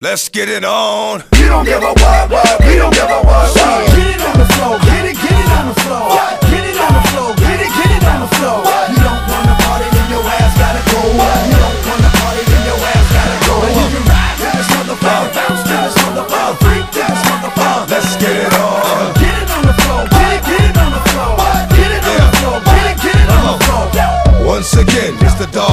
Let's get it on. We don't give a what, what, we don't give a what, what. Get it on the floor, get it, get it on the floor. What? Get it on the floor, get it, get it on the floor. You don't wanna party, then your ass gotta go. You don't wanna party, then your ass gotta go. But you can ride to this motherfucker, bounce this motherfucker, freak this motherfucker. Let's get it on. Get it on the floor, get it, get it on the floor. What? Get it on the floor, get it, get it on the floor. Once again, it's the dog.